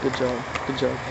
Good job. Good job.